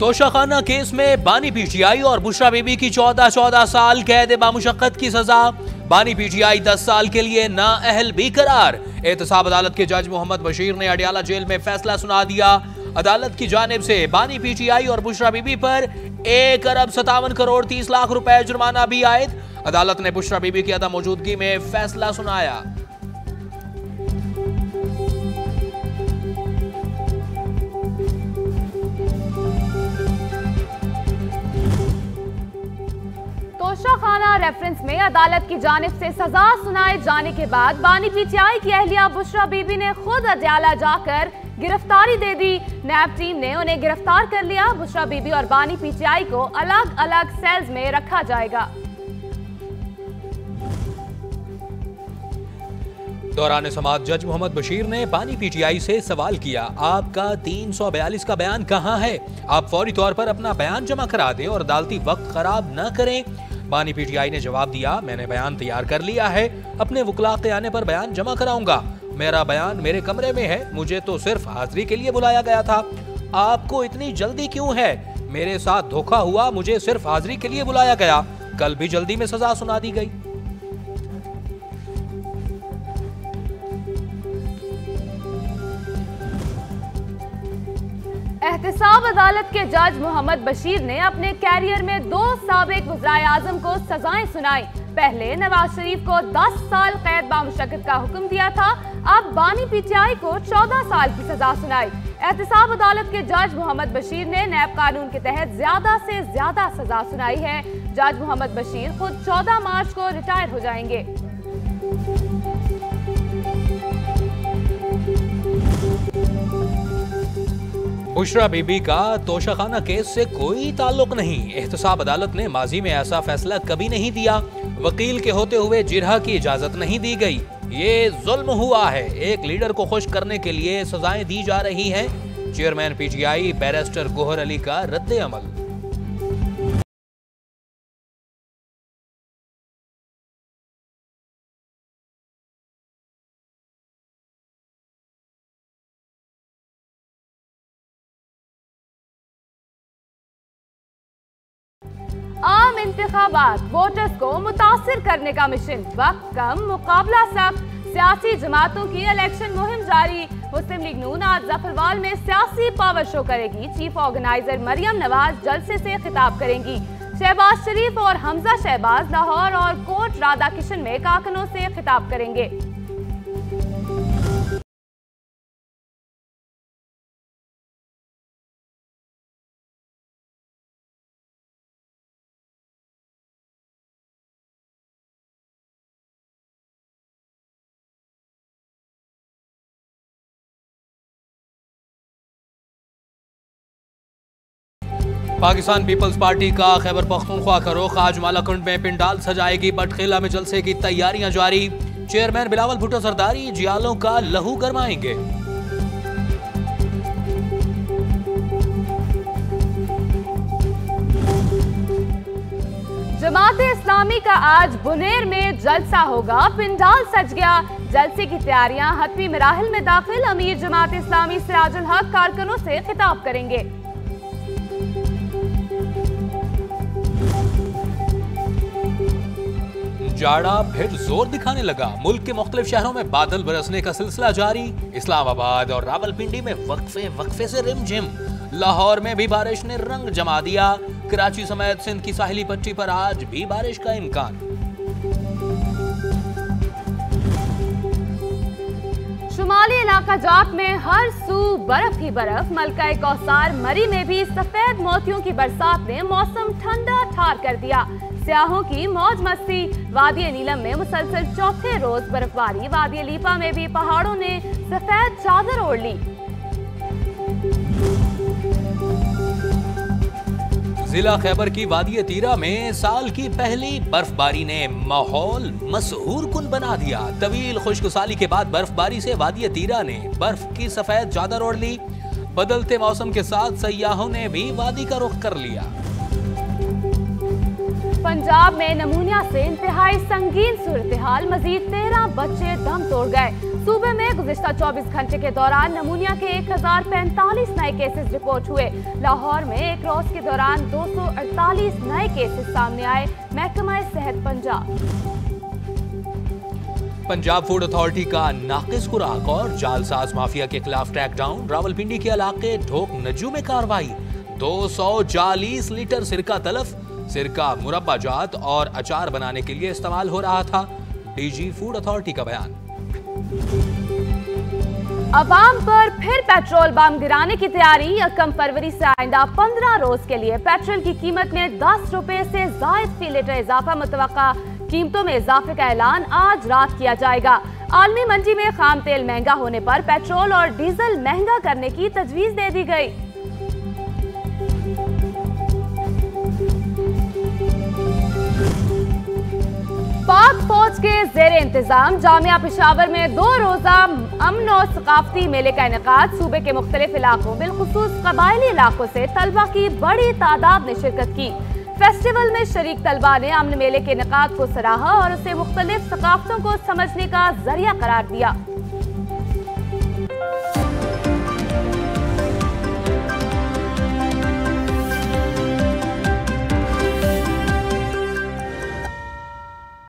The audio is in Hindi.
तोशाखाना केस में बानी पीटीआई और बुशरा बीबी की चौदह चौदह साल कैद बामुशक्कत की सजा। बानी पीटीआई दस साल के लिए ना अहल भी करार एहतसाब अदालत के जज मोहम्मद बशीर ने अडियाला जेल में फैसला सुना दिया। अदालत की जानब से बानी पीटीआई और बुशरा बीबी पर एक अरब सतावन करोड़ तीस लाख रुपए जुर्माना भी आयद। अदालत ने बुशरा बीबी की अदा मौजूदगी में फैसला सुनाया। तोशाखाना रेफरेंस में अदालत की जानब से सजा सुनाए जाने के बाद बानी पीटीआई की अहलिया बुशरा बीबी ने खुद अदयाला जाकर गिरफ्तारी दे दी। नैब टीम ने उन्हें गिरफ़्तार कर लिया। बुशरा बीबी और बानी पीटीआई को अलग अलग सेल्स में रखा जाएगा। दौरान समाज जज मोहम्मद बशीर ने बानी पीटीआई से सवाल किया, आपका 342 का बयान कहाँ है? आप फौरी तौर पर अपना बयान जमा करा दें और अदालती वक्त खराब न करें। बानी पीटीआई ने जवाब दिया, मैंने बयान तैयार कर लिया है। अपने वकला के आने पर बयान जमा कराऊँगा। मेरा बयान मेरे कमरे में है। मुझे तो सिर्फ़ हाजिरी के लिए बुलाया गया था। आपको इतनी जल्दी क्यों है? मेरे साथ धोखा हुआ। मुझे सिर्फ़ हाजिरी के लिए बुलाया गया। कल भी जल्दी में सजा सुना दी गई। एहतसाब अदालत के जज मोहम्मद बशीर ने अपने कैरियर में दो सबक वज्राय आज़म को सजाएँ सुनाई। पहले नवाज़ शरीफ को 10 साल कैद बामुशक्कत का हुक्म दिया था, अब बानी पीटीआई को 14 साल की सजा सुनाई। एहतसाब अदालत के जज मोहम्मद बशीर ने नैब कानून के तहत ज़्यादा से ज़्यादा सजा सुनाई है। जज मोहम्मद बशीर खुद 14 मार्च को रिटायर हो जाएँगे। बुशरा बीबी का तोशाखाना केस से कोई ताल्लुक नहीं। एहतसाब अदालत ने माजी में ऐसा फैसला कभी नहीं दिया। वकील के होते हुए जिरह की इजाज़त नहीं दी गई। ये जुल्म हुआ है। एक लीडर को खुश करने के लिए सजाएँ दी जा रही हैं। Chairman PTI barrister Gohar Ali का रद्द अमल। आम इंतखाबात वोटर्स को मुतासर करने का मिशन। वक्त कम, मुकाबला सख्त। सियासी जमातों की इलेक्शन मुहिम जारी। मुस्लिम लीग नून आज जफरवाल में सियासी पावर शो करेगी। चीफ ऑर्गेनाइजर मरियम नवाज़ जलसे से खिताब करेंगी। शहबाज शरीफ और हमजा शहबाज लाहौर और कोट राधा किशन में काकनों से खिताब करेंगे। पाकिस्तान पीपल्स पार्टी का खैबर पख्तूनख्वा का रुख। आज मालाकुंड में पिंडाल सजाएगी बटखेला में जलसे की तैयारियाँ जारी। चेयरमैन बिलावल भुट्टो सरदारी, जियालों का लहू गरमाएँगे। जमात इस्लामी का आज बुनेर में जलसा होगा, पिंडाल सज गया। जलसे की तैयारियाँ हतमी मराहल में दाखिल। अमीर जमात इस्लामी सिराजुल हक कारकुनों से खिताब करेंगे। जाड़ा फिर ज़ोर दिखाने लगा। मुल्क के मुख्तलिफ़ शहरों में बादल बरसने का सिलसिला जारी। इस्लामाबाद और रावलपिंडी में वक्फे वक्फे से रिमझिम। लाहौर में भी बारिश ने रंग जमा दिया। कराची समेत सिंध की साहिली पट्टी पर आज भी बारिश का इम्कान। शुमाली इलाका जात में हर सू बर्फ़ ही बर्फ़। मलका कौसार मरी में भी सफ़ेद मोतियों की बरसात ने मौसम ठंडा ठार कर दिया। सियाहों की मौज मस्ती। वादी नीलम में मुसलसल चौथे रोज बर्फबारी। वादी लीपा में भी पहाड़ों ने सफ़ेद चादर ओढ़ ली। जिला खैबर की वादी तीरा में साल की पहली बर्फबारी ने माहौल मशहूर कुन बना दिया। तवील खुशकुसाली के बाद बर्फबारी से वादी तीरा ने बर्फ़ की सफ़ेद चादर ओढ़ ली। बदलते मौसम के साथ सयाहों ने भी वादी का रुख कर लिया। पंजाब में नमूनिया से इंतहाई संगीन सूरत हाल, मजीद तेरह बच्चे दम तोड़ गए। सूबे में गुजशत 24 घंटे के दौरान नमूनिया के एक हज़ार पैंतालीस नए केसेस रिपोर्ट हुए। लाहौर में एक रोज के दौरान 248 नए केसेस सामने आए। महकमा सेहत पंजाब। पंजाब फ़ूड अथॉरिटी का नाकिस खुराक और जालसाज माफिया के खिलाफ क्रैकडाउन। रावलपिंडी के इलाके ढोक नजू में कार्रवाई। 240 लीटर सिरका तलफ सिरका, मुरब्बा जात और अचार बनाने के लिए इस्तेमाल हो रहा था। डीजी फ़ूड अथॉरिटी का बयान। अवाम पर फिर पेट्रोल बम गिराने की तैयारी। यकम फरवरी से आइंदा पंद्रह रोज के लिए पेट्रोल की कीमत में दस रुपए से जायद फ़ी लीटर इजाफा मुतव कीमतों में इजाफे का ऐलान आज रात किया जाएगा। आलमी मंडी में खाम तेल महँगा होने पर पेट्रोल और डीजल महँगा करने की तजवीज दे दी गई। के जेर इंतज़ाम, जामिया पिशावर में दो रोजा अमन और सकाफती मेले का इनका सूबे के मुख्तलिफ़ इलाकों, बिलखसूस कबायली इलाकों से तलबा की बड़ी तादाद ने शिरकत की। फेस्टिवल में शरीक तलबा ने अमन मेले के इनका को सराहा और उसे मुख्तलिफ़ सकाफतों को समझने का ज़रिया करार दिया।